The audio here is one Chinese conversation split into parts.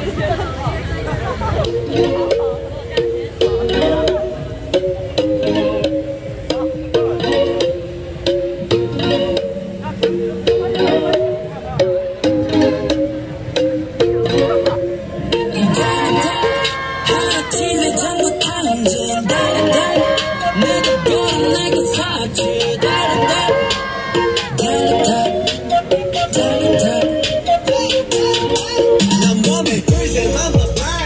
Thank you.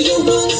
Foi um bando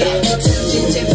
해